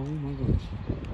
Oh my gosh.